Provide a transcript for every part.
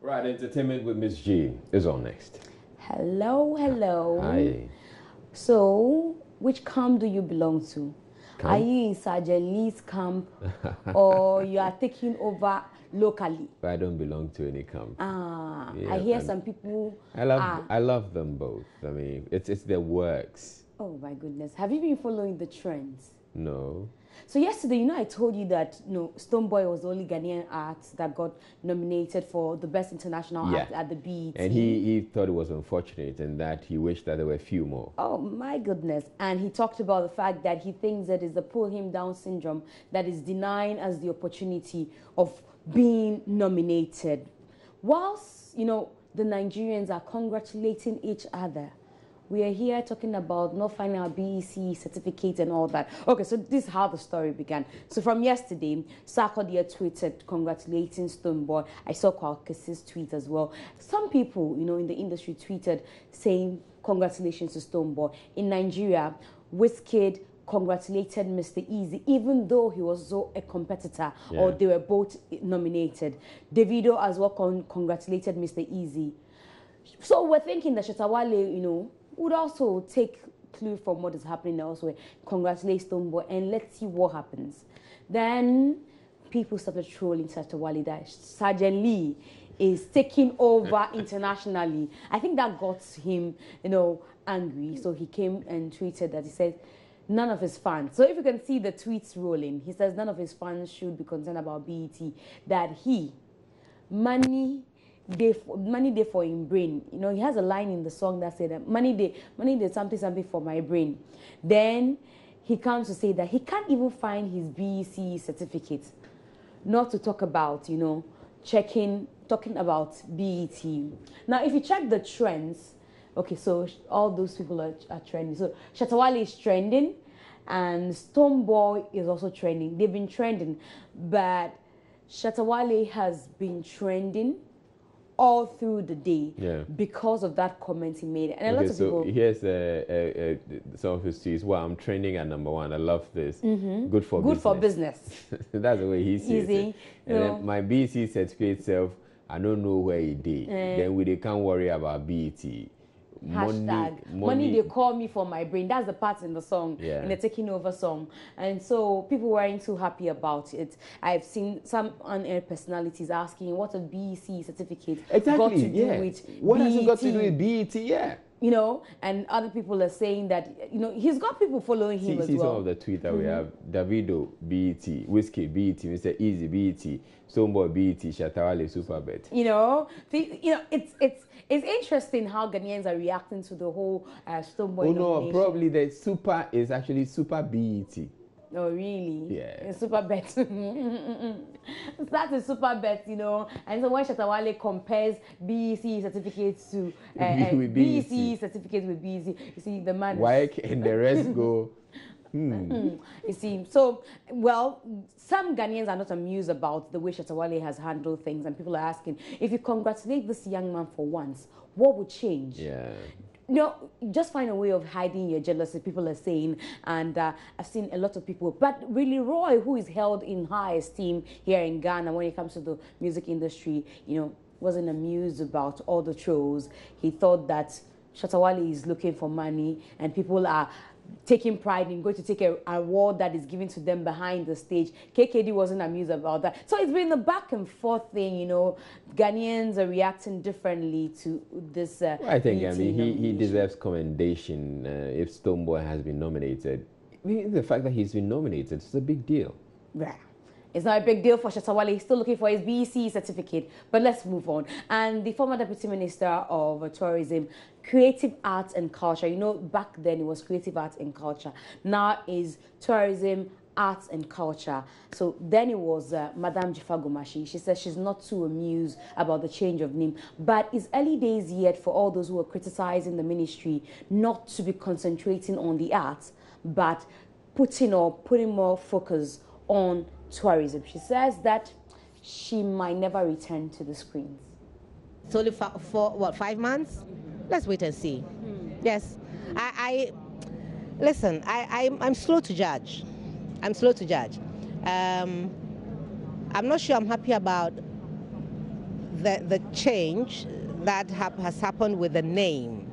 Right, entertainment with Miss G is on next. Hello, hello. Hi. So, which camp do you belong to? Camp? Are you in Sergeant Lee's camp or you are taking over locally? But I don't belong to any camp. Ah, Yeah, I hear some people. I love are- I love them both. I mean, it's it's their works. Oh my goodness. Have you been following the trends? No. So yesterday, you know, I told you that you know, Stonebwoy was the only Ghanaian act that got nominated for the best international Yeah. act at the BET. And he, he thought it was unfortunate and that he wished that there were a few more. Oh my goodness. And he talked about the fact that he thinks that is the pull him down syndrome that is denying us the opportunity of being nominated. Whilst, you know, the Nigerians are congratulating each other. We are here talking about not finding our BEC certificate and all that. Okay, so this is how the story began. So from yesterday, Sarkodie tweeted congratulating Stonebwoy. I saw Kwakis's tweet as well. Some people, you know, in the industry tweeted saying congratulations to Stonebwoy. In Nigeria, Wizkid congratulated Mr. Eazi, even though he was also a competitor or they were both nominated. Davido as well con- congratulated Mr. Eazi. So we're thinking that Shatta Wale, you know, would also take clue from what is happening elsewhere, congratulate Stonebwoy, and let's see what happens. Then people started trolling Shatta Wale that Sergeant Lee is taking over internationally. I think that got him, you know, angry. So he came and tweeted that he said none of his fans. So if you can see the tweets rolling, he says none of his fans should be concerned about BET. That he money day for, money day for him brain. You know, he has a line in the song that said money day, money day something something for my brain. Then he comes to say that he can't even find his BEC certificate. Not to talk about, you know, checking, talking about BET. Now, if you check the trends, okay, so all those people are, are trending. So Shatta Wale is trending, and Stonebwoy is also trending. They've been trending, but Shatta Wale has been trending all through the day Yeah. because of that comment he made. And a Okay, lot of so people. here's uh, uh, uh, some of his tweets. Well, I'm trending at number one. I love this. Good for Mm-hmm. Good business. for business. That's the way he sees Easy. it. And No. then my BET certificate self, I don't know where he did. Eh. Then we they can't worry about BET. Hashtag money, they call me for my brain. That's the part in the song, Yeah. in the taking over song. And so people weren't too happy about it. I've seen some on-air personalities asking what a BEC certificate exactly. got to do yeah. with what has it got to do with BET? Yeah. You know, and other people are saying that, you know, he's got people following him See, as see some well. Mm-hmm. of the tweets that we have. Davido, BET, Wizkid, BET, Mr. Eazi, BET, Stonebwoy, BET, Shatta Wale, Superbet. you know, the, you know, it's it's it's interesting how Ghanaians are reacting to the whole uh, Stonebwoy Oh no, probably the super is actually Super BET. Oh, really? Yeah. It's super bet. That is super bet, you know. And so when Shatta Wale compares BEC certificates to uh, uh, With BEC certificates with BEC, you see, the man Wyke and the rest go. Hmm. You see, so well, some Ghanaians are not amused about the way Shatta Wale has handled things, and people are asking if you congratulate this young man for once, what would change? Yeah. No, just find a way of hiding your jealousy. People are saying, and uh, I've seen a lot of people. But really, Roy, who is held in high esteem here in Ghana when it comes to the music industry, you know, wasn't amused about all the trolls. He thought that Shatta Wale is looking for money, and people are taking pride in going to take a award that is given to them behind the stage. KKD wasn't amused about that. So it's been a back and forth thing, you know. Ghanaians are reacting differently to this. Uh, Well, I think I mean he, he deserves commendation uh, if Stonebwoy has been nominated. The fact that he's been nominated is a big deal. Yeah. It's not a big deal for Shatta Wale. He's still looking for his BEC certificate. But let's move on. And the former Deputy Minister of Tourism, Creative Arts and Culture, you know, back then it was Creative Arts and Culture. Now is Tourism, Arts and Culture. So then it was uh, Madame Dzifa Gomashie. She says she's not too amused about the change of name. But it's early days yet for all those who are criticizing the ministry not to be concentrating on the arts, but putting or putting more focus on tourism. She says that she might never return to the screens. It's only for, for what five months? Let's wait and see. Yes, I, I listen. I, I'm, I'm slow to judge. I'm slow to judge. Um, I'm not sure I'm happy about the, the change that hap- has happened with the name,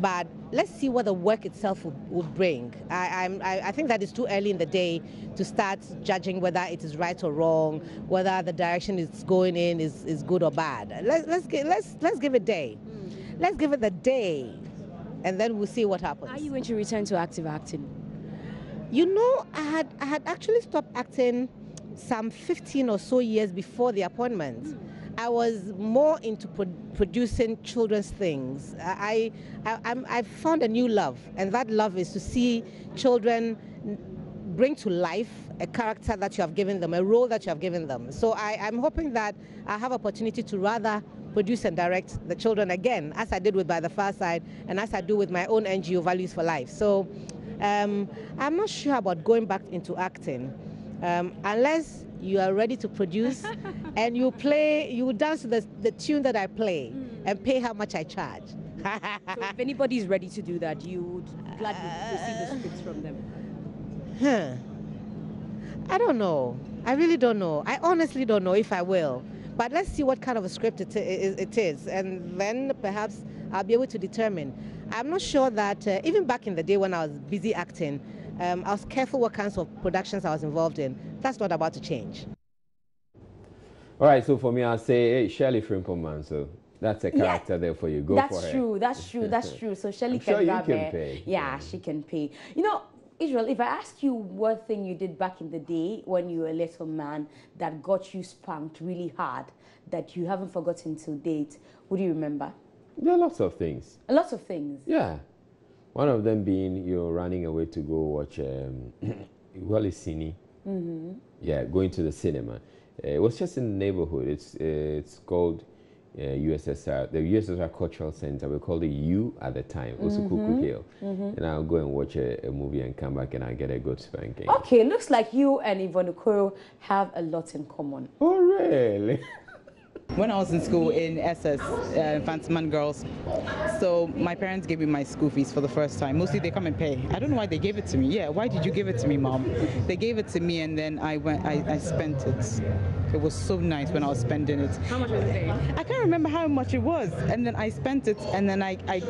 but let's see what the work itself would, bring. I, I'm, I, I think that it's too early in the day to start judging whether it is right or wrong, whether the direction it's going in is, is good or bad. Let's, let's, let's, let's give it a day. Hmm. Let's give it the day, and then we'll see what happens. Are you going to return to active acting? You know, I had I had actually stopped acting some 15 or so years before the appointment. Hmm. I was more into pro- producing children's things. I, I, I'm, I found a new love, and that love is to see children bring to life a character that you have given them, a role that you have given them. So I, I'm hoping that I have opportunity to rather produce and direct the children again, as I did with By the Fireside, and as I do with my own NGO, Values for Life. So um, I'm not sure about going back into acting um, unless you are ready to produce and you play, you dance to the, the tune that I play and pay how much I charge. So if anybody is ready to do that, you would gladly receive the scripts from them. Huh. I don't know. I really don't know. I honestly don't know if I will. But let's see what kind of a script it, i- it is, and then perhaps I'll be able to determine. I'm not sure that uh, even back in the day when I was busy acting, um, I was careful what kinds of productions I was involved in. That's not about to change. All right, so for me, I'll say, hey, Shirley Frimpong-Manso. So that's a Yeah. character there for you. Go that's for her. That's true. That's true. That's true. So Shirley I'm can sure you can her. pay. Yeah, she can pay. You know, Israel. If I ask you what thing you did back in the day when you were a little man that got you spanked really hard that you haven't forgotten to date, would you remember? There are lots of things. A lot of things. Yeah. One of them being you're running away to go watch um, Wally Cine. Mm-hmm. Yeah, going to the cinema. Uh, it was just in the neighborhood. It's uh, it's called uh, USSR, the USSR Cultural Center. We called it U at the time, Osukuku Hill. And I'll go and watch a, a movie and come back and I'll get a good spanking. Okay, looks like you and Yvonne Okoro have a lot in common. Oh, really? When I was in school in SS, uh, Mfantsiman Girls, so my parents gave me my school fees for the first time. Mostly they come and pay. I don't know why they gave it to me. Yeah, why did you give it to me, mom? They gave it to me and then I went, I, I spent it. It was so nice when I was spending it. How much was it? I can't remember how much it was, and then I spent it, and then I, I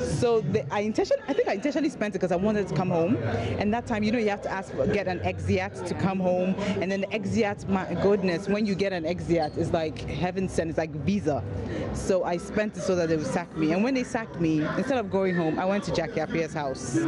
so the, I intentionally, I think I intentionally spent it because I wanted to come home, and that time, you know, you have to ask for, get an exeat to come home, and then the exeat, my goodness, when you get an exeat, it's like heaven sent, it's like visa. So I spent it so that they would sack me, and when they sacked me, instead of going home, I went to Jackie Appiah's house.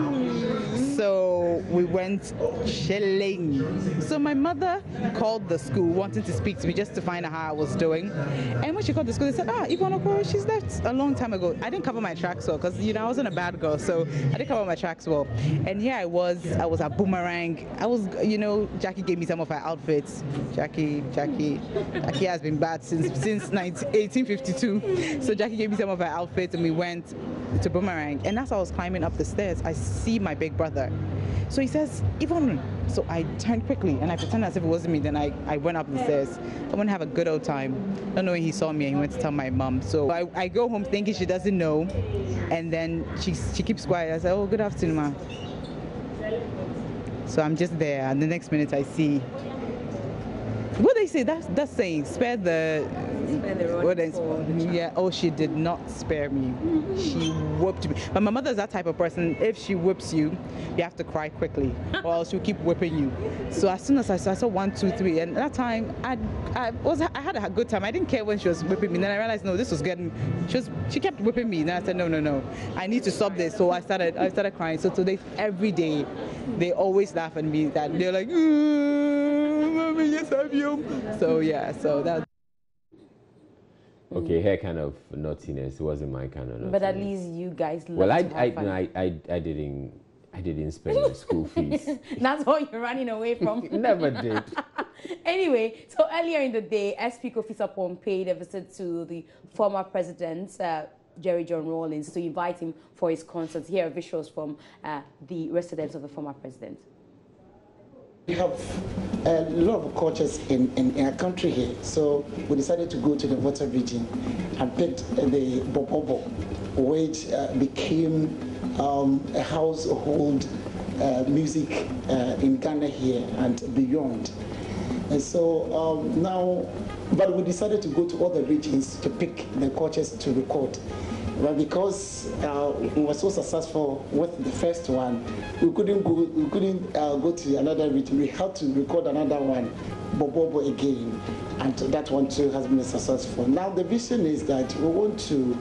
So we went chilling. So my mother called the school wanting to speak to me just to find out how I was doing. And when she called the school, they said, ah, Okoro, she's left a long time ago. I didn't cover my tracks well because, you know, I wasn't a bad girl. So I didn't cover my tracks well. And here I was, I was a boomerang. I was, you know, Jackie gave me some of her outfits. Jackie, Jackie, Jackie has been bad since, since 19, 1852. So Jackie gave me some of her outfits and we went to Boomerang. And as I was climbing up the stairs, I see my big brother. So he says, Yvonne. So I turned quickly and I pretended as if it wasn't me. Then I, I went up the stairs. I want to have a good old time. Not knowing he saw me and he went to tell my mom. So I, I go home thinking she doesn't know. And then she, she keeps quiet. I said, Oh, good afternoon, ma. So I'm just there. And the next minute I see. What they say? That's that's saying spare the. Spare the what the yeah. Oh, she did not spare me. She whooped me. But my mother's that type of person. If she whips you, you have to cry quickly, or else she'll keep whipping you. So as soon as I saw, I saw one, two, three, and that time I, I was I had a good time. I didn't care when she was whipping me. Then I realized no, this was getting. She was she kept whipping me. Then I said no, no, no. I need to stop this. So I started I started crying. So today every day, they always laugh at me. That they're like. "Ooh, Mommy, yes, I'm you. So yeah, so that. Okay, her kind of naughtiness wasn't my kind of naughtiness. But at least you guys love well, I, to I, fun. no, I, I, I didn't, I didn't spend my school fees. That's what you're running away from. Never did. anyway, so earlier in the day, SP Kofi Sarpong paid a visit to the former president, uh, Jerry John Rawlings, to invite him for his concert. Here are visuals from uh, the residence of the former president. We have a lot of cultures in, in, in our country here, so we decided to go to the Volta region and picked the Bobobo, which uh, became um, a household uh, music uh, in Ghana here and beyond. And so um, now, but we decided to go to other regions to pick the coaches to record. But because uh, we were so successful with the first one, we couldn't go. We couldn't uh, go to another region. We had to record another one, Bobobo again, and that one too has been successful. Now the vision is that we want to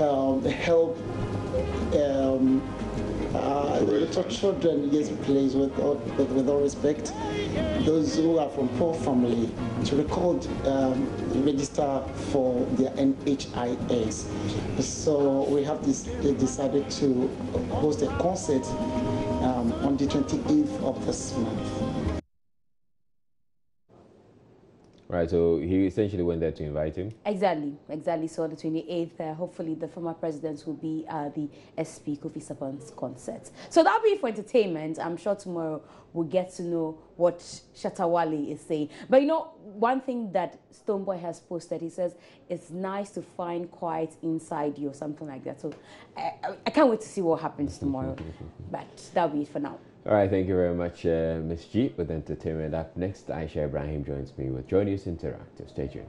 um, help um, uh, little children, yes, please, with all, with, with all respect, those who are from poor family, to record, um, register for their NHIS. So we have this, decided to host a concert um, on the 28th of this month. Right, so he essentially went there to invite him? Exactly, exactly. So on the 28th, uh, hopefully the former president will be at the SP Kofi Sarpong's concert. So that'll be for entertainment. I'm sure tomorrow we'll get to know what Shatta Wale is saying. But you know, one thing that Stonebwoy has posted, he says, it's nice to find quiet inside you or something like that. So I, I can't wait to see what happens tomorrow. but that'll be it for now. All right, thank you very much, uh, Ms. G, with entertainment. Up next, Aisha Ibrahim joins me with Joy News Interactive. Stay tuned.